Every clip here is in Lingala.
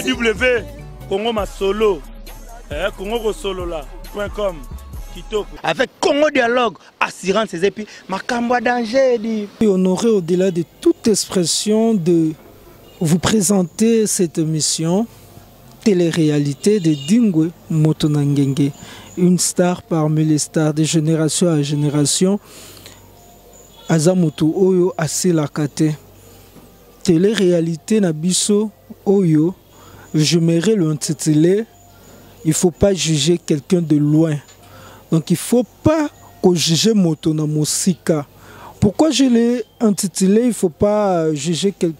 www eh, Avec Congo Dialogue, assurance et ma Makamba danger. Et Honoré au-delà de toute expression de vous présenter cette émission télé-réalité de Dingwe Motonangenge, une star parmi les stars de génération à génération. aza moto oyo asilaka te tele réalité na biso oyo je merai le intitulé il faut pas juger quelqu'un de loin donc il faut pas kojuge moto na mosika pourquoi je l'ai intitulé il faut pas juger quel,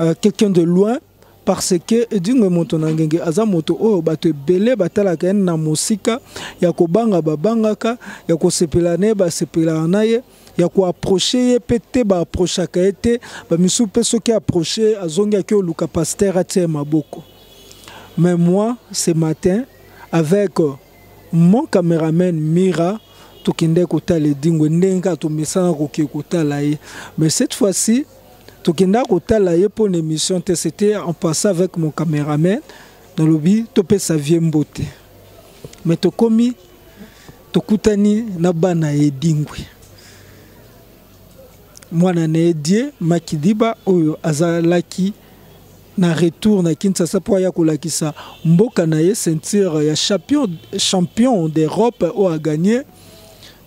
euh, quelqu'un de loin parce que edingo moto na ngenge aza moto oyo bato ebele batalaka ye na mosika ya kobanga babangaka ya kosepela na ye basepelaka na ye ya koaproche ye mpe te baaprochaka ye te bamisusu mpe soki aproche azongi ake oluka pastere atia ye maboko mais moi ce matin avec Mon cameraman Mira tokende kotala Edingwe ndenge kaka tomesana koke kotala ye mais cette fois-ci tokenda kotala ye mpo na émission te c'était en passant avec mon cameraman nalobi topesa vie mbote mais tokomi tokutani na bana ya Edingwe mwana na ye die Makidiba oyo azalaki na retour na Kinshasa mpo aya kolakisa mboka na ye ceinture ya champion, champion d'Europe oyo aganye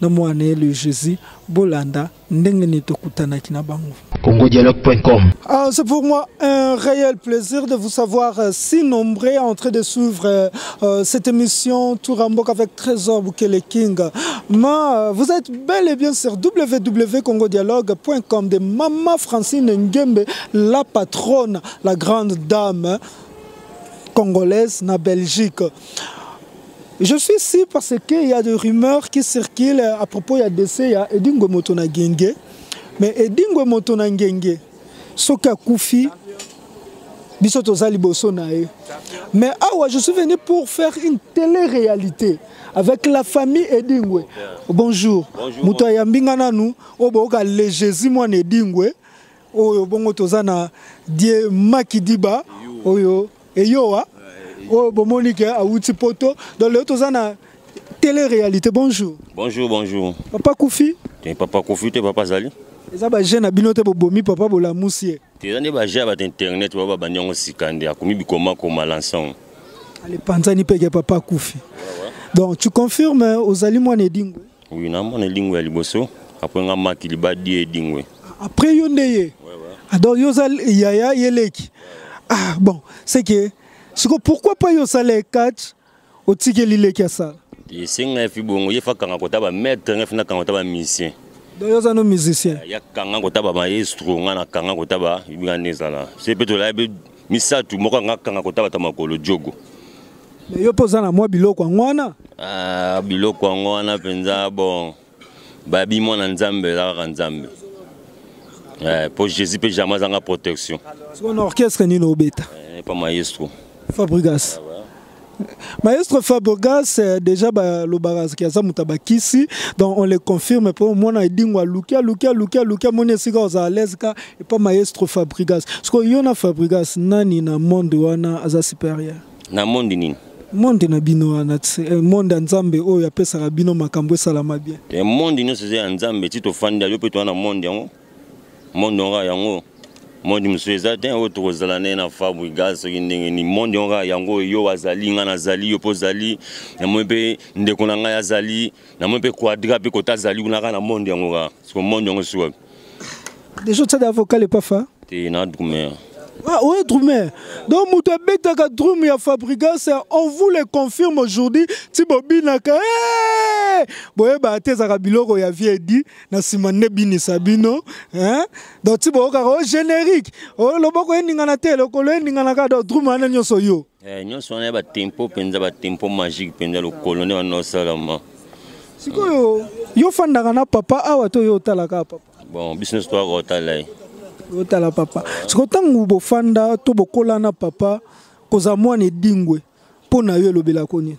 na mwana ye le Jésus bolanda ndenge nini tokutanaki na bango congodialogue.com ah, C'est pour moi un réel plaisir de vous savoir euh, si nombreux en train de suivre euh, euh cette émission Tourambok avec Trésor Bukele King. Mais euh, vous êtes bel et bien sur www.congodialogue.com de Mama Francine Ngembe la patronne la grande dame congolaise na belgique je suis ici parce qu'il y a des rumeurs qui circulent à propos ya décès ya edingwe moto na genge mais edingwe moto na ngenge soki akufi biso toza liboso na ye mais awa je suis venu pour faire une télé réalité avec la famille edingwe bonjour moto ayambi nga nanu oyo booka le jésus mwana edingwe oyo bongo toza na die makidiba oyo eyowa oyo bomoni ke awuti poto donc lelo toza na tele réalité bonjour bonjour bonjour papa kufi te papa kufi te papa azali eza baje na bino te bobomi papa bolamusi ye te eza nde baje ya bato internet baba bandi yango sika nde akomi bikomakoma lanson alepanzani mpeke papa kufi donc tu confirme ozali mwana edingwe Oui, na mona lingwe ya liboso, après nga maki libadi edingwe. Après yo nde ye. Ah, donc yo za yaya yeleki. Ah bon, c'est que siko pourquoi pas yo sale catch otikeli leki asala. Esenga fi bongo ye fa kanga kota ba maître nga fi na kanga kota ba musicien. Donc yo za no musicien. Ya kanga kota ba maestro nga na kanga kota ba ibinga nezala. C'est peut-être la misatu moko nga kanga kota ba tamakolo jogo. Mais yo mpe oza na mwa biloko yango wana ah, biloko yango wana mpenza bon babi mwana nzambe eza kaka nzambe eh, mpo jésus mpe jamais azanga protection sikoyo na orchestre nini obeta eh, epa maestro fabrigas ah, Maestro Fabregas euh, déjà balobaka soki aza moto ya bakisi donc on le confirme mpo omona edingo aluki aluki aluki aluki amoni esika oza alaise ka epa maestro Fabregas sikoyo yo na Fabregas nani na monde wana aza supérieur na monde nini monde na bino wana eh, monde ya nzambe oyo apesaka bino makambo esalama bien eh, monde nyonso eza ya nzambe ti tofandi yo mpe toa na monde yango monde yango yango monde mosusu eza te oyo tokozala naye na fabu gas soki ndenge ni monde yango kaka yango oyo yo azali ngai nazali yo mpe ozali namoni mpe ndeko na ngai azali namoni mpe quadra mpe kota azali kuna kaka na monde yango kaka siko monde yango suka Déjà tu as d'avocat le pafa T'es na drummer. Ah ouais, drummer. Donc moto abetaka drum ya Fabrigas, on vous le confirme aujourd'hui, ti bobinaka. Hey! Boyeba te ezaka biloko ya vie dit na sima nde binisa bino, hein? Donc ti boyokaka o générique, o loboko eningana te, lokolo eningana ka donc drum wana nyonso yo. Eh, nyonso wana ya batempo mpenza batempo magique mpenza lokolo nde wana osalama sikoyo yo fandaka na papa awa to yo otalaka papa bon biso nyonso toyaka otala ye otala papa sikoyo ntango bofanda to bokola na papa kozala mwana edingwe mpo na yo elobelako nini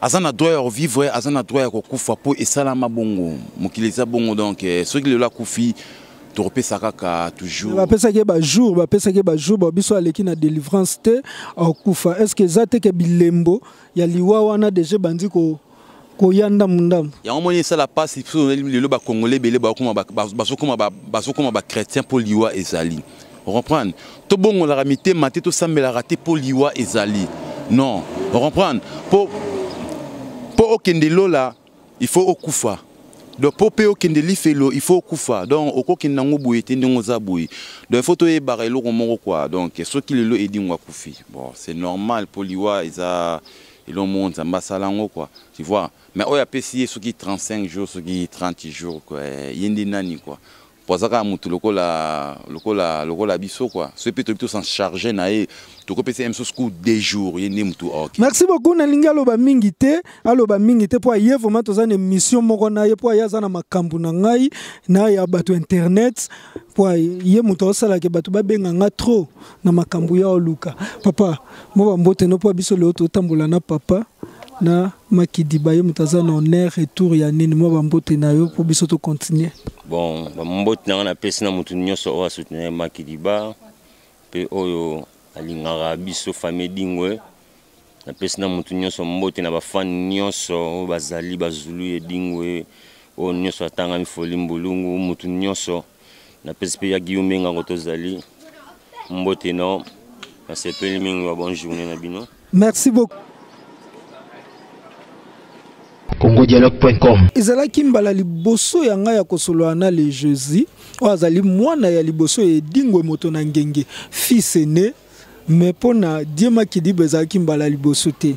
aza na droit ya kovivre aza na droit ya kokufa mpo esalama bongo mokili eza bongo donc eh, soki lelo akufi tokopesa kaka toujours bapesaki ye bajour bapesaki ye bajour ba biso aleki na délivrance te akufa est ce que eza te ke bilembo ya liwa wana deja ebandi ko koya ndambu ndambu yango moni esala mpasi lelo bakongole ebele bazokoma bachrétien mpo liwa ezali ocomprendre tobongolaka mitema te tosambelaka te mpo liwa ezali non ocomprendre mpo mpo okende lola il faut okufa donc mpo mpe okende lifelo il faut okufa donc okokende yango boye te ndenge oza boye donc il faut toyebaka eloko moko kua donc soki lelo edingo akufi bon c'est normal mpo liwa eza eloko moko nzambe asala yango kua tu vois mais oyo apesi ye soki 35 jours soki 30 jours kua ye nde nani kua po aza kaka motu lokola lokola lokola biso quoi soki mpe toyebi tosan charge na ye tokopesa ye mosusu coup de jour ye nde motu ok merci beaucoup nalingi aloba mingi te aloba mingi te mpo aye vraimen toza na émission moko na ye mpo aye aza na makambo na ngai na ya bato internet mpo ye moto aosalaka bato babenga nga trop na makambo ya oluka papa mwa bambote no mpo biso leo totambola na papa na Makidiba ye moto aza na honneur retour ya nini mwa bambote na yo mpo biso tocontinue bon bambote na ngai napesi na moto nyonso oyo asoutenir Makidiba mpe oyo alingaka biso famille Dingwe napesi na moto nyonso mbote na bafani nyonso oyo bazali bazulu ye Dingwe oyo nyonso atangami foli mbulungu moto nyonso na pesi pe ya Guillaume ngango tozali mbote no na sepeli mingi wa bonne journée na bino merci beaucoup congodialogue.com ezalaki mbala liboso ya ngai ya kosolola na le jesi oyo azali mwana ya liboso ya edingwe moto na ngenge fils aine mais mpo na diema kidiba ezalaki mbala liboso te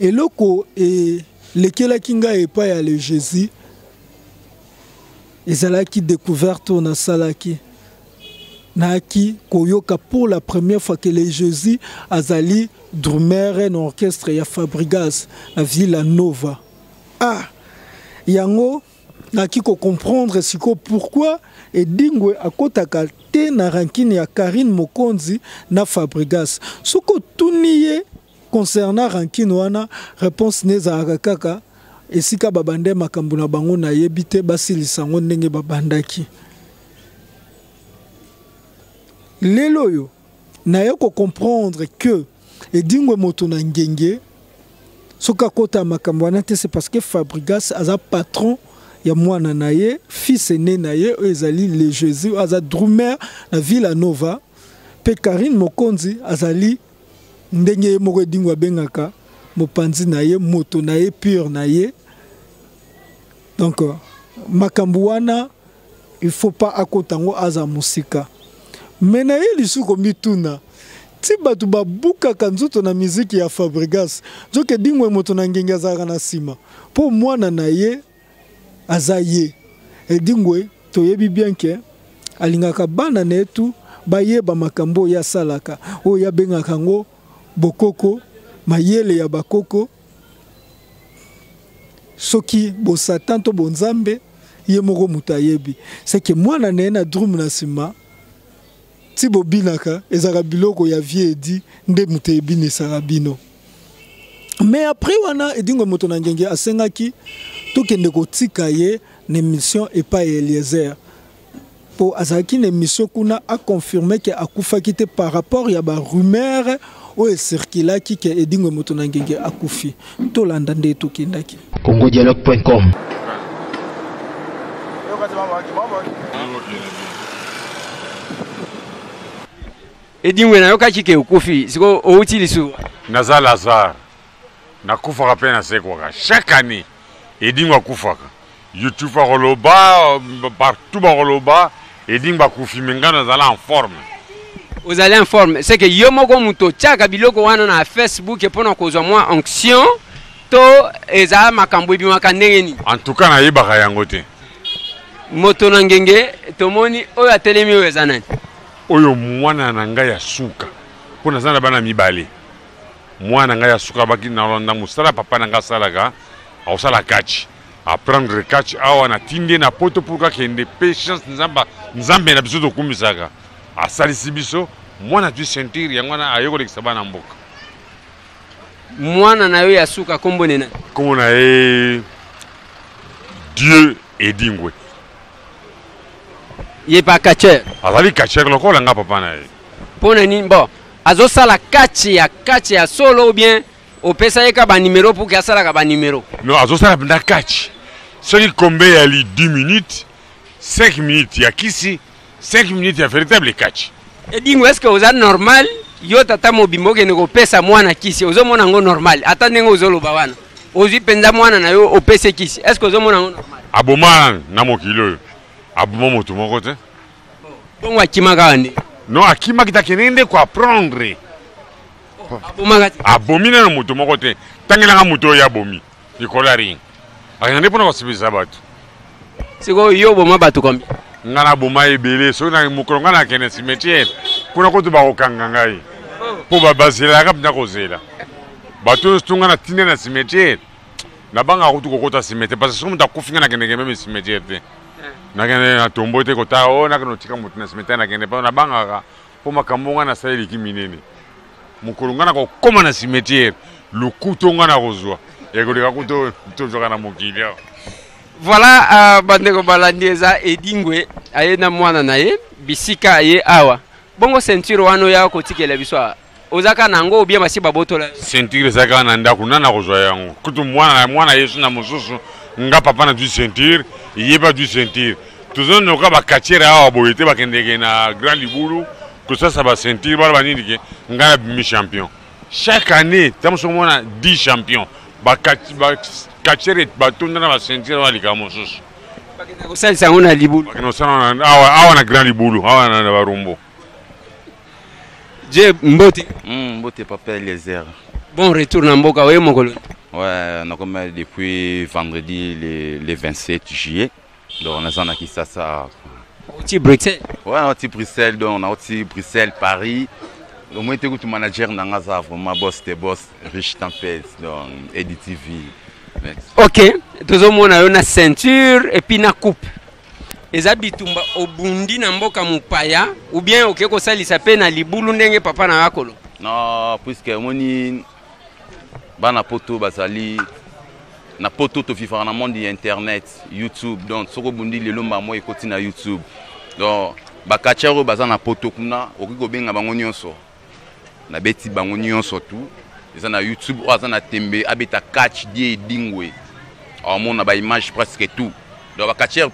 eloko elekelaki ngai epai ya le jesi ezalaki découverte oyo nasalaki nayaki koyoka pour la première fois que le jésus azali drumere na orchestre ya fabrigas na villa nova ah yango naki kocomprendre sikoyo pourquoi edingwe akotaka te na rankine ya karine mokonzi na fabrigas soki otuni ye concernant rancune wana réponse ne ezalaka kaka esika babandaki makambo na bango nayebi te basilisa yango ndenge babandaki lelo oyo naye kocomprendre que edingwe moto na ngenge soki akota makambo wana te c'est parce que fabrigas aza patron ya mwana na ye fils aîné na ye oyo ezali le jésus aza drumer na villa nova mpe karine mokonzi azali ndenge ye moko edingo abengaka mopanzi na ye moto na ye pure na ye donc euh, makambo wana il faut pas akota yango aza mosika me na ye lisusu komituna ti bato babukaka nzoto na miziki ya fabrigas nzoki edingwe moto na ngenge azalaka na nsima mpo mwana na ye aza ye edingwe toyebi bien ke alingaka bana na ye tu bayeba makambo oyo asalaka oyo abengaka yango bokoko mayele ya bakoko soki bosatan to bonzambe ye moko moto ayebi seke mwana na ye na drume na nsima ti bobinaka ezalaka biloko ya vie edi nde moto ebinisaka bino mais après wana edingo moto na ngenge asengaki tokende kotika ye na émission epai ya eliezer mpo azalaki na émission kuna aconfirme ke akufaki te par rapport ya barumeur oyo esirkilaki ke edingwe moto na ngenge akufi tolanda nde tokendaki congodialogue.com edingwe nayokaki ke okufi siko outi lisusu naza lazare nakufaka pe nasekwaka chaque année edingo akufaka youtube akoloba partout bakoloba edingo bakufi me ngai nazala en forme ozali en forme seke yo moko moto otyaka biloko wana na facebook mpo na kozwa mwa onction to eza makambo ebimaka ndenge nini en tout cas nayebaka yango te moto na ngenge tomoni oyo atelemi oyo eza nani oyo mwana na ngai ya suka mpo naza na bana mibale mwana na ngai asuka baki na landa mosala papa na ngai asalaka akosala kachi aprendre kachi awa na tindi na poto pour kakende pe chance nzamba nzambe na biso tokumisaka asalisi biso mwana twi ceinture yango wana aye kolekisa bana mboka mwana na yo ya suka nkombo nena nkombo na ye dieu edingwe ye pa catcher azali catcher lokola nga papa na ye pona nini bon azosala kache ya kache ya solo ou bien opesa ye ka banimero mpo ke asalaka banimero non azosala mpenza kache soki kombe eyali 10 minutes 5 minutes ya kisi 5 minutes ya véritable kache edingo est ce que oza normal yo tata mobimba okende kopesa mwana kisi ozomona yango normal ata ndenge ozoloba wana ozwi mpenza mwana na yo opesi kisi est ce que ozomona yango normal aboma na mokili oyo aboma moto moko te Bongo akima kaka nde? Non, akimaki te akendeki nde koapprendre. Abomaka te. Abomi nano moto moko te. Tangelaka moto oyo abomi likolo ya ring. Akenda nde mpo na kosepelisa bato. Sikoyo yo oboma bato combien? Nga naboma ebele soki na mokolo nga nakende cimetière kuna kutu bakokanga ngai mpo bazelaka mpenza kozela bato nyonso to nga na ntina na cimetière nabangaka kutu kokota cimetière parce que soki moto akufi nga nakendeke meme cimetière te nakende na tombo te kotala o oh, nakende otika moto na simeta nakende mpo nabangaka mpo makambo ngai nasali eleki minene mokolo ngai nakokóma na cimetière lokuto ngai nakozwa ekoleka kuto tozwaka na mokili awa voilà uh, bandeko balandi eza edingwe aye na mwana na ye bisika aye awa bongo ceinture wana oya kotikela biso awa oza kaka na yango obie basi babotola yo ceinture eza kaka na ndako nani akozwa yango kutu mwana mwana yesu na mosusu nga papa na du ceinture ye ba du ceinture tozonoka bakatiere awa boye te bakendeke na grand libulu kosasa baceinture bana banini ke ngai na bimi champion chaque année ntango soki omona 10 champion bakatiere batonda na baceinture wana likambo mosusu kosalisa yango na libulu awa na grand libulu awa na barumbu je mbote mm, mbote papa eliezer bon retour na mboka oye mokolo ouais nakomaki depuis vendredi le, le 27 juillet donc naza na kisasa oti bruxelles ouais naoti bruxelles donc naoti bruxelles paris omoi ete kutu manager na nga aza vraiment boss te boss riche tempes donc editv ok tozomona yo na ceinture epuis na coupe eza bitumba obundi na mboka mopaya ou bien oke kosalisa mpe na libulu ndenge papa na ya koloba non puiske omoni bana poto bazali na poto tofifaka na monde ya internet youtube donc soki obundi lelo mbala moko ekoti na youtube donc bakatiare oyo baza na poto kuna okoki kobenga bango nyonso Na beti bango nionso tout. Eza na YouTube oyo aza na tembe abeta catch die edingwe. Awamona ba image presque tout. Donc ba catcheur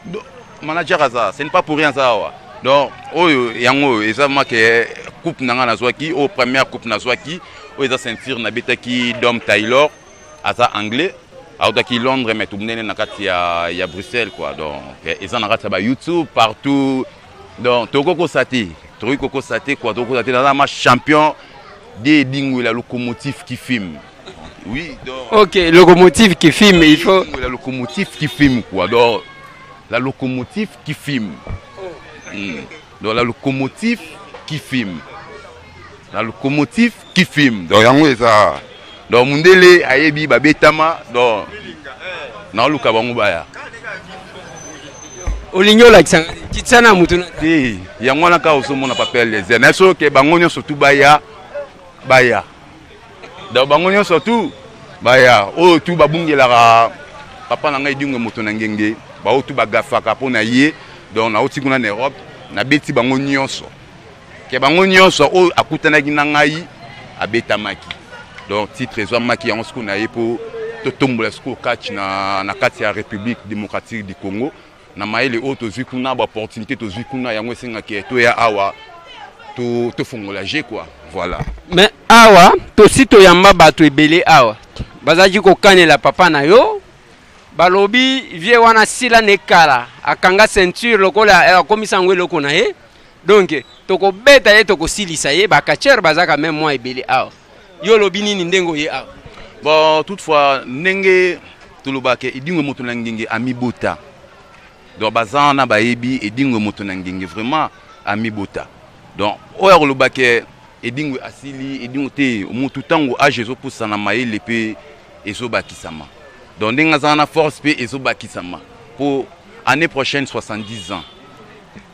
manager aza, ce n'est pas pour rien aza awa. Donc oyo yango eza make eh, coupe na nga nazwaki oyo première coupe nazwaki oyo eza ceinture nabetaki Dom Taylor aza anglais autaki londres mais tobundene na kati ya, ya bruxelles quoi donc eza na kati ya ba youtube partout donc tokokosa te tokoki kokosa te kua tokokosa te naza ma champion de edingwela locomotive qui filme oui donc ok locomotive qui filme il faut la locomotive qui filme quoi donc la locomotive qui filme mm. donc la locomotive qui filme la locomotive ki film donc yango eza donc mundele ayebi babetama donc naoluka bango baya olingi olakisa kitisa na motu te yango wana kaka ozomona papa eliezer na biso ke bango nyonso tu baya baya donc bango nyonso tu baya oyo tu babungelaka papa na ngai edingo moto na ngenge baoyo tu bagafaka mpo na ye donc nauti kuna na europe nabeti bango nyonso ke bango nyonso oyo akutanaki na ngai abetamaki donc titre ezwamaki yango sikoyo na ye mpo totombola sikoyo catch na, na kati ya république démocratique du congo na mayele oyo tozwi kuna baopportunité tozwi kuna yango esengaki toya awa tofongola to je kua voilà mais awa tosi toyamba bato ebele awa bazalaki kokanela papa na yo balobi vie wana sila na ekala akanga ceinture lokola eh, akomisa yango eloko na ye donc tokobeta ye tokosilisa ye bakachere bazaka meme mwa ebele awa yo olobi nini ndenge oye awa bon toutefois ndenge tolobaka edingwe moto na ngenge amibota donc baza wana bayebi edingwe moto na ngenge vraiment amibota donc oyo akoloba ke edingwe asili edingwe te motu ntango age ezopusana mayele mpe ezobakisama donc ndenge aza wana force mpe ezobakisama mpo année prochaine 70 ans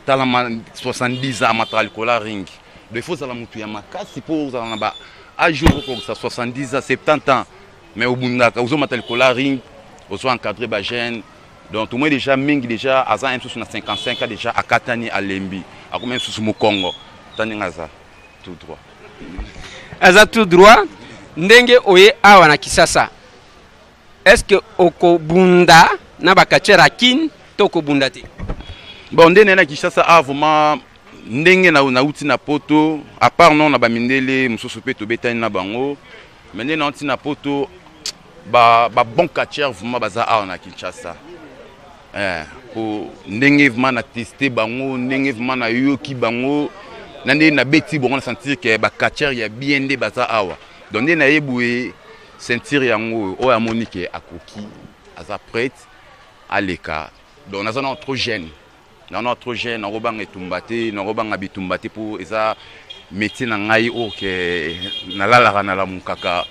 tala ma 70 ans matala likolo ya ring do il faut ozala motu ya makasi mpo ozala na ba age oyo okokisa 70 ans 70 ans mais obundaka ozomata likolo ya ring ozo encadre ba jeune donc tomoi déjà mingi déjà aza ye mosusu na 55 ans déjà akatani alembi akomi ye mosusu mokongo ta ndenge aza tout droit aza tout droit ndenge oye awa na kisasa est-ce que okobunda na bakachere ya kin to okobunda te bon nde naye na kinshasa a ah, vraiment ndenge nauti na poto apart non na bamindele mosusu mpe tobetani na bango me nde nauti na poto babon ba catcher vraiment baza awa na kinshasa eh, po ndenge vraiment na teste bango ndenge vraiment nayoki bango na ndenge nabeti bango na sentir ke bacatcher ya bien nde baza awa donc nde naye boye Ceinture yango oyo oyo amoni ke akoki aza prête aleka donc naza nao trop jeune nao nao trop jeune nakobanga etumba te nakobanga bitumba te mpo eza métier na ngai oyo oh, ke nalalaka nalamukaka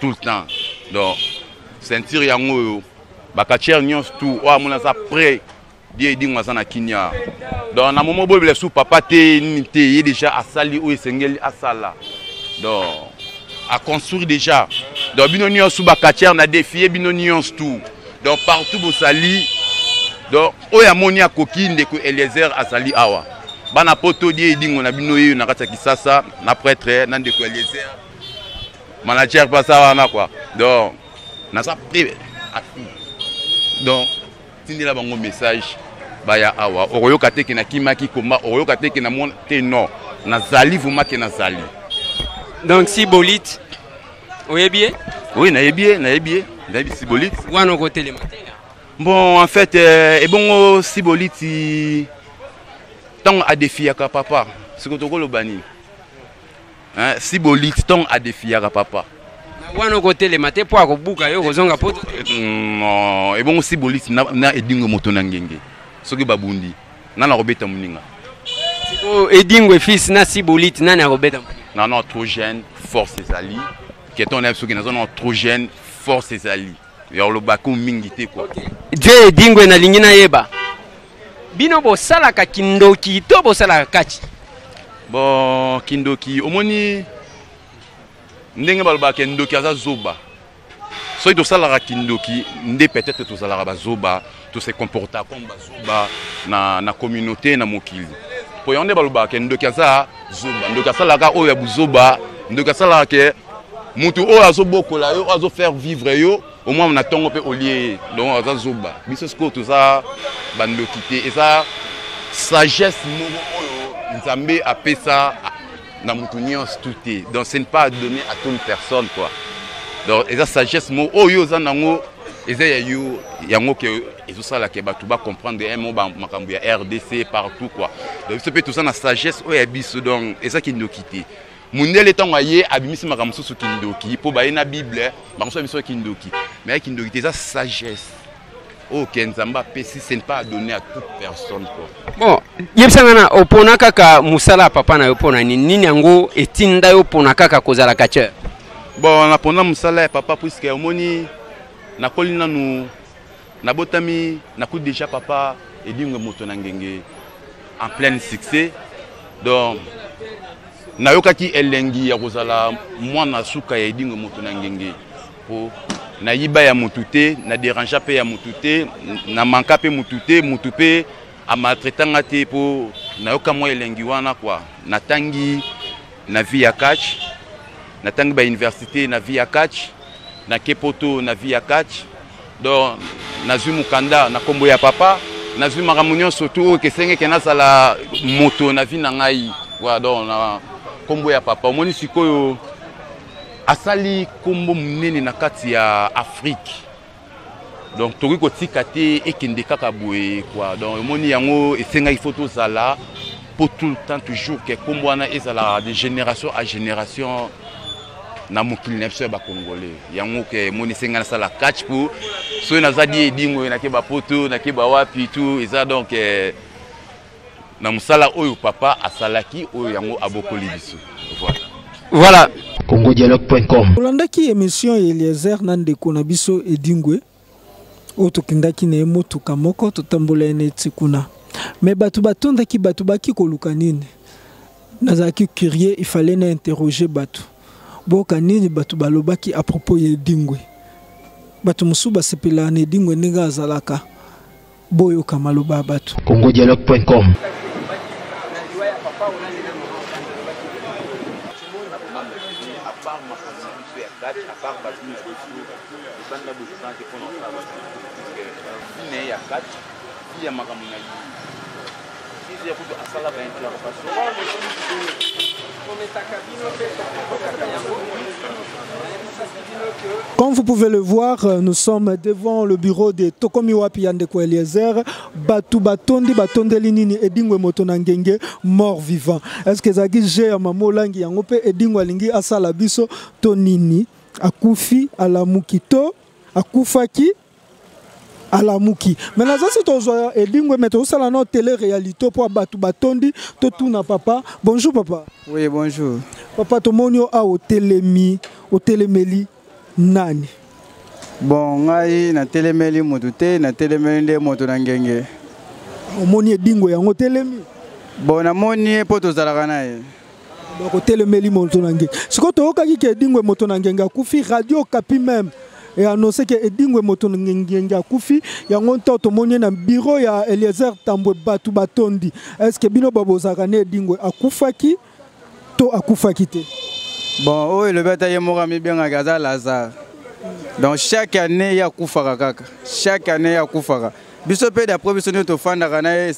tout le temps donc ceinture yango oyo bakatiere nyonso tout oyo amoni aza prêt Die Edingo aza na kinya donc na momo boyebela su papa te nini te ye déjà asali oyo esengeli asala donc aconstruire déjà donc bino nyonso bacatiere na defie bino nyonso tout donc partout bosali donc oyo amoni akoki ndeko eliezer azali awa bana poto die edingo na bino yeyo na kati ya kisasa na pretre na ndeko eliezer manager mpe aza wana kua donc naza pre donc tindela bango message baya awa okoyoka te ke nakimaki koma okoyoka te ke namona te non nazali vraimen ke nazali donc sibolite oyebi ye oui nayebi ye nayebi ye nayebi sibolite wana okotelema te bon en fait euh, ebongo siboliti ntango adefiyaka papa siko tokoloba nini Hein, si boliti tongo adefiyaka papa wana okotelema te mpo akobuka yo okozonga poto mm, oh, ebongo si boliti na, na edingo moto na ngenge soki babundi nani akobeta moninga siko edingo efisi na si boliti nani akobeta na na trop jeune force ezali keton na soki naza na trop jeune force ezali ya olobaki mingi te kua je edingo nalingi nayeba bino bosalaka kindoki to bosalaka kati bon kindoki omoni ndenge balobaka ndoki aza zoba soki tosalaka kindoki nde peut-être tozalaka bazoba tose comporta comme bazoba na, na communauté na mokili mpo yango nde balobaka ke ndoki aza zoba ndoki asalaka oyo ya buzoba ndoki asalaka ke motu oyo azobokola yo oyo azofaire vivre yo omwama na ntongo mpe olie ye donc aza zoba biso sikoyo toza bandoki te eza sagesse moko oyo nzambe apesa na moto nyonso tu te donc ce ne pas donné à toute personne quoi donc eza sagesse moko oyo oza nango eza ya yo yango ke ezosala ke bato bacomprendre mo makambo ya rdc partout quoi donc biso mpe toza na sagesse oyo ya biso donc eza kindoki te mundele ntango aye abimisi makambo mosusu kindoki mpo baye na bible makambo mosusu abimisi kindoki mais kindoki te eza sagesse oyo oh, ke nzambe apesi ce n'est pas à donner à toute personne quoi bon yebisa nga na opona kaka mosala ya papa na yo mpo na nini nini yango etinda yo opona kaka kozala catcheur bon napona mosala ya papa puiske omoni nakoli nanu Nabotami na coup deja papa Edingwe moto na ngenge en pleine succès donc nayokaki elengi ya kozala mwana suka ya Edingwe moto na ngenge po nayiba ya mutu te na derangea mpe ya mutu te na manka mpe mutu te mutu mpe amaltraitanga te mpo nayoka mwa elengi wana kua natangi na vie ya catch natangi ba université na vie ya catch nake poto na vie ya catch donc nazwi mokanda na nkombo ya papa nazwi makambo nyonso tu oyo kesengeke nazala moto na vie na ngai voilà donc na nkombo ya papa omoni sikoyo asali nkombo monene na kati ya afrique donc tokoki kotika te ekende kaka boye kua donc omoni yango esengaki fo tozala mpo tout le temps toujours ke nkombo wana ezalaka de génération à génération na mokili na biso ya bacongolais yango ke emoni esengi nasala catch mpo soki nazadi edingo nakeba poto nakeba wapi tout eza donc eh, na musala oyo papa asalaki oyo yango abokoli biso voilà voilà congodialogue.com tolandaki emission ya eliezer na ndeko na biso edingwe oyo tokendaki na ye motuka moko totambola ye neti kuna me bato batondaki bato baki koluka nini nazalaki curie ifale na interroge bato boyoka nini bato balobaki a propos ya edingwe bato mosusu basepelaka na edingwe ndenge azalaka boyoka maloba ya bato congodialogue.com ya makambo na Zizi ya kutu asala ba intervention. Comme vous pouvez le voir, euh, nous sommes devant le bureau de Tokomi Wapi Yandeko Eliezer, Batou Batondi, Batonde Linini, Edingwe Motonangenge, mort vivant. Est-ce que Zagi G à Mamo Langi Yangope, Edingwe Lingi Asala Biso, Tonini, Akufi, Alamu Kito, Akufaki, alamuki me naza si tozwa edingwe me tozosala nao tele réalité mpo bato batondi totuna papa bonjour papa oui bonjour papa tomoni yo awa otelemi otelemeli nani bon ngai natelemeli moto te natelemeli nde moto na ngenge omoni edingwe yango otelemi bon namoni ye mpo tozalaka na ye ndeko telemeli moto na nge sikoyo toyokaki ke edingwe moto na ngenge akufi radio kapi meme eannonce ke edingwe moto na ngenge akufi yango ntango tomoni ye na biro ya eliezer tambwe bato batondi estce bino babozalaka na edingwe akufaki to akufaki te bon oyo elobi ata ye moko amibengaki aza lazare donc chaque année ye akufaka kaka chaque année ye akufaka biso mpe d'après biso nde tofandaka na ye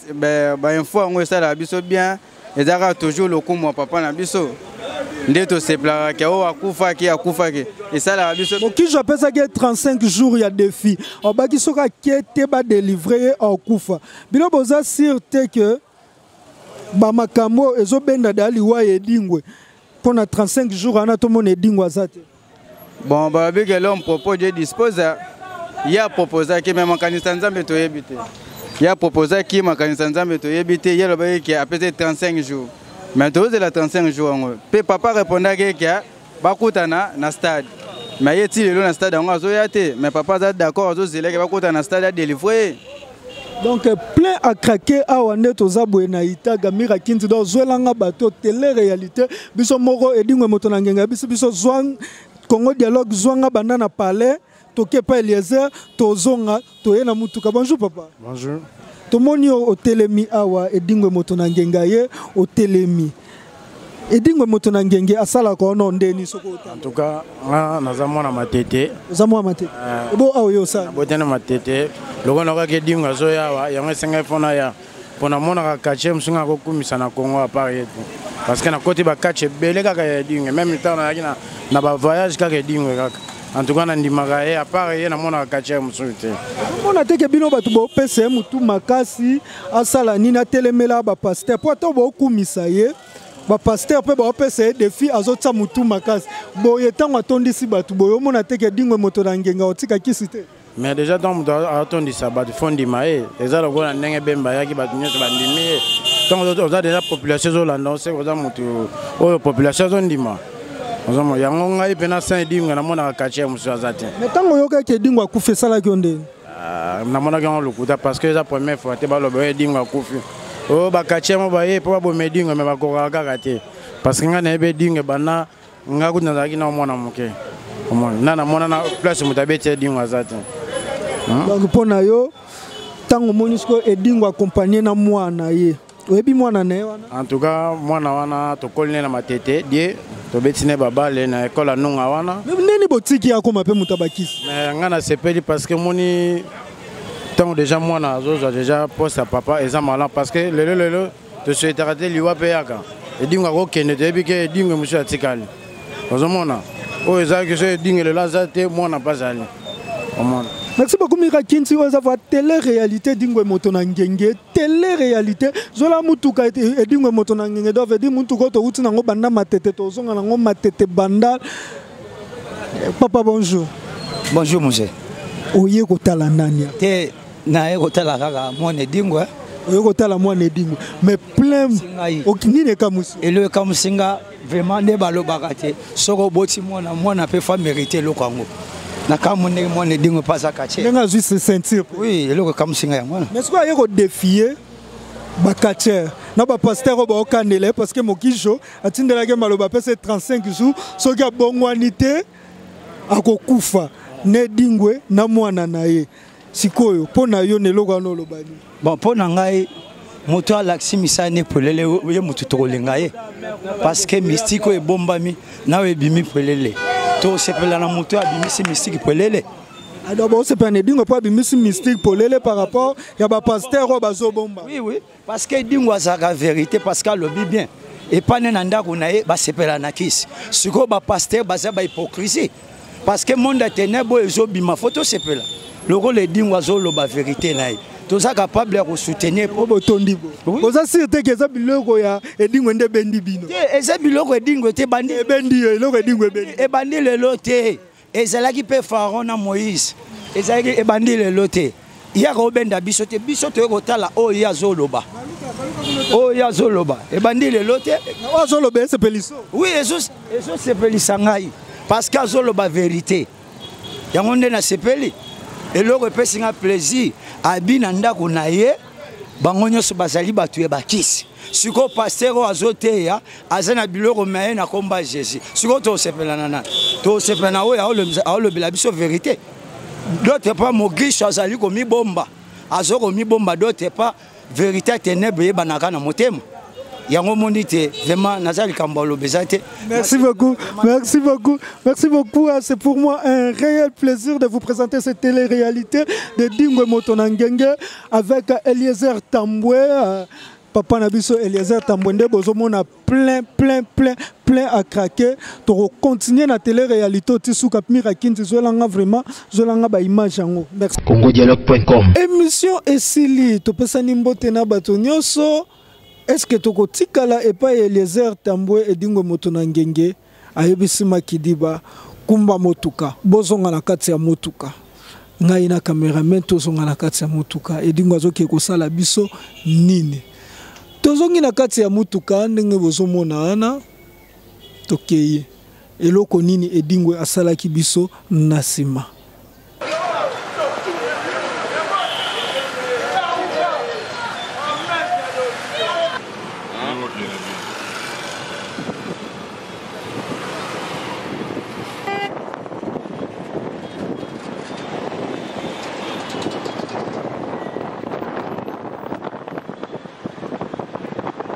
bainfo yango esalaka biso bien eza kaka toujours lokumu ya papa na biso nde tosepelaka ke oyo akufaki akufaki esalaka biso mokizu apesaki ye 35 jours ya défi obaki soki ake te badelivre ye akufa bino boza sur te ke bamakambo oyo ezobenda da liwa ya edingwe mpo na 35 jours wana tomona edingwe aza te bon balobi ke l'homme propose dieu disposa ye aproposaki me makanisi ya nzambe toyebi te ye aproposaki makanisi ya nzambe toyebi te ye alobaki ke apesi 35 jours me tozela 35 jours yango mpe papa repondaki eke ah, bakutana na stade me ye ti lelo na stade yango azoya te me papa aza d'accord azozela eke bakutana na stade adelivre ye donc plein à craquer awa nde toza boye na itaga mira kinzi donc zwelanga bato tele réalité biso moko edingwe moto na ngenga ya biso biso zwa congo dialogue zwanga banda na palais toke pa eliezer tozonga toye na motuka bonjour papa bonjour tomoni yo otelemi awa edingwe moto na ngenga ye otelemi edingwe moto na ngenge asalaka ono ndeni soko en tout cas nga naza mwana matete oza mwana matete eh. bo awa yo osala botene matete lokola nakaki edingwe azoya awa yango esengai mpo naya mpo namonaka katie mosunga akokumisa na congo apart ye te parce que nakoti bakatch ebele kaka ya edingwe meme ntango nayaki na bavoyage kaka edingwe kaka en tout cas nandimaka ye apart ye namonaka katie mosusu te omona teke bino bato bopesa ye motu makasi asala nini atelemela bapaster mpo ata bokumisa ye bapaster mpe baopesa ye defi azotya motu makasi boye ntango atondisi bato boye omona te ke dingwe moto na ngenga otika kisi te mais déjà ntango moto atondisa bato fo ndima ye eza lokola ndenge bemba ayaki bato nyonso bandimi ye ntango oza déjà population ezolanda oseke oza moto oyo population azondima ozomo yango ngai mpe na saint edinga namonaka katie mosusu aza te mais ntango oyokaki edingo akufa esalaki yo ndeni Ah, namonaki yango lokuta parce que eza première fois te baloba oyo edingo akufi oyo oh, bakatie yango baye mpo baboma edingo me bakokaka kaka te parce que ngai nayebi edingo ebanda ngai kutu nazalaki na omwana moke omoni na namona na place moto abeti edingo aza te hmm? donc mpo na yo ntango omoni sikoyo edingo akompagne na mwana ye oyebi mwana na ye wana en tout cas mwana wana tokoli ne na matete die tobeti ne babale na ekole anunga wana ndeni botiki akoma mpe moto abakisi me ngai nasepeli parce que moni ntango deja mwana azozwa deja poste ya papa eza malan parce que lelo lelo tosuetaka te liwa mpe yaka edingo akokende toyebi ke edingo mosusu atikali ozomona oyo ezalaki so edingo lelo aza te mwana mpe azali omona merci beaucoup mira kinti oyo eza va tele réalité dingwe moto na ngenge tele realite zola mutuka edingwe moto na ngenge dove edi mutuka oyo towuti nango banda matete tozonga nango matete banda eh, papa bonjour bonjour mose oye kotala nani te naye kotala kaka mwana edingwe oye kotala mwana edingwe mais plein nini ekamwisi elo ekamwisi nga vraiment nde balobaka te soki oboti mwana mwana mpe fa mérite eloko yango nakambo ndenge mwana edingo mpe aza katie ndenge azwi ceinture oui eloko ekamusinga yango wana mais soki aye kodefie bakatiere na bapastere oyo baokandela ye parce que mokijo atindelaki maloba apesa 35 jours soki abongwani te akokufa ne dingwe na mwana na ye sikoyo mpo na yo na eloko wana oloba nini bon mpo na ngai moto alakisi misala ne polele ye moto tokolinga ye parce que mystike oyo ebombami na oyo ebimi polele tosepela na moto oyo abimisi mystike polele adabo osepela na edingo mpo abimisi mystique polele par rapport ya bapaster oyo bazobomba oui oui Parce que Dingo azaka vérité parce que alobi bien. epane na ndako na ye basepela na kisi sikoyo bapaster baza bahypocrisie parce que monde ya tenèbre oyo ezobima fo tosepela lokola edingo azoloba verité na ye toza capable ya kosoutenir po botondi bo oza sire te ke eza biloko ya edingo nde ebendi bino te eza biloko edingo te ebandi ebendi yo eloko edingo ebendi ebandi lelo te ezalaki mpe pharaon na moïse ezalaki ebandi lelo te ye akobenda biso te biso toye kotala oyo ye azoloba oyo ye azoloba ebandi lelo te oyo azoloba esepeliso wi ezosepelisa ngai parce que azoloba verité yango nde nasepeli eloko epesi ngai plaisir abi na ndako na ye bango nyonso bazali bato ya bakisi sikoyo paster oyo azoteya aza na biloko ma ye na komba jésus sikoyo tosepelana na tosepela na oyo aolobela biso verité d'autre part mogiso azali komibomba azo komibomba d'autre part verité ya tenebre eyebanaka na motema yango omoni te vraimen naza likambo aloba eza te Merci beaucoup, merci beaucoup, merci beaucoup. Ah, c'est pour moi un réel plaisir de vous présenter cette télé-réalité de Dingwe Motonangenge avec Eliezer Tamboué. Ah, papa na biso eliezer tambwende bozomona plein plein plein plein à craquer tokocontinue na tele réalité oti suka mira kinzi zwela nga vraiment zwela nga baimage yango merci congodialogue.com émission esili topesani mbote na bato nyonso Est-ce que tokotikala epai Eliezer Tambwe Edingwe moto na ngenge ayebisi Makidiba kumba motuka bozonga na kati ya motuka ngai na cameraman tozonga na kati ya motuka Edingwe azoki ekosala biso nini tozongi na kati ya motuka ndenge bozomona wana tokei Eloko nini Edingwe asalaki biso na sima?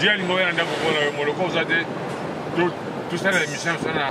Dieu alinga oya na ndako mpo na yo moloko oza te tosala émission sana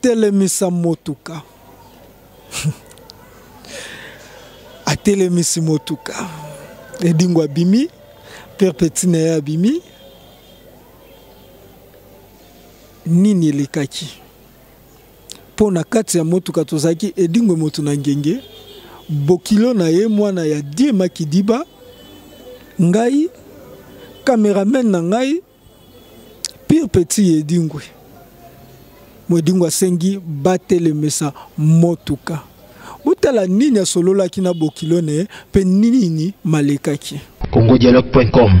Telemisa motuka. Atelemisi motuka. Edingo abimi, Père Petit na ye abimi. Nini elekaki? Mpo na kati ya motuka tozalaki Edingo moto na ngenge, bokilo na ye mwana ya Die Makidiba, ngai, cameraman na ngai, pire petit ya edingwe mo edingwe asengi batelemisa motuka botala nini asololaki na bokilo na ye mpe nini malekaki congodialogue.com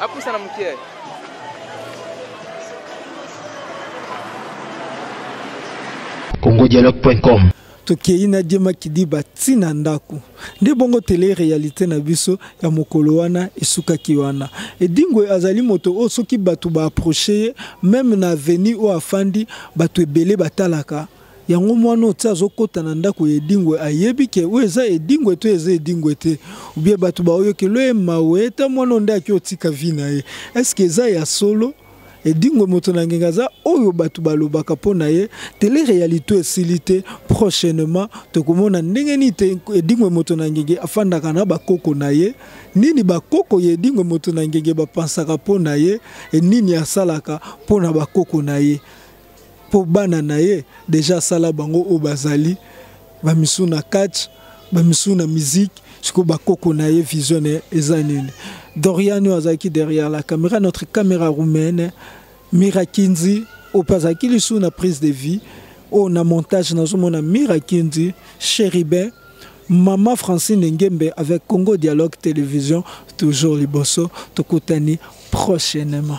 apusana moke congodialogue.com tokei na diema kidiba ti na ndako nde bongo tele realite na biso ya mokolo wana esukaki wana edingwe azali moto oyo soki bato baaproche ye meme na aveni oyo afandi bato ebele batalaka yango mwana oyo ti azokɔta na ndako ya edingwe ayebi ke oyo eza edingwe to eza edingwe te obie bato baoyokelo ye mawe ta mwana oyo nde aki otika vi na ye eske eza ya solo Edingwe moto na ngenga aza oyo bato balobaka mpo na ye tele realite esili te prochainement tokomona ndenge nini te edingwe moto na ngenge afandaka na bakoko na ye nini bakoko ya edingwe moto na ngenge bapansaka mpo na ye e nini asalaka mpo na bakoko na ye mpo bana na ye deja asala bango oyo bazali bamisu na catch bamisu na musique sikoyo bakoko na ye vision na ye eza nini dorian oyo azalaki derrière la caméra notre caméra roumaine mirakinzi oyo mpe azalaki lisusu na prise de vie oyo na montage nazomona mirakinzi chéribin Maman Francine Ngembe avec Congo Dialogue Télévision, toujours Liboso, Tokutani prochainement.